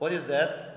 What is that?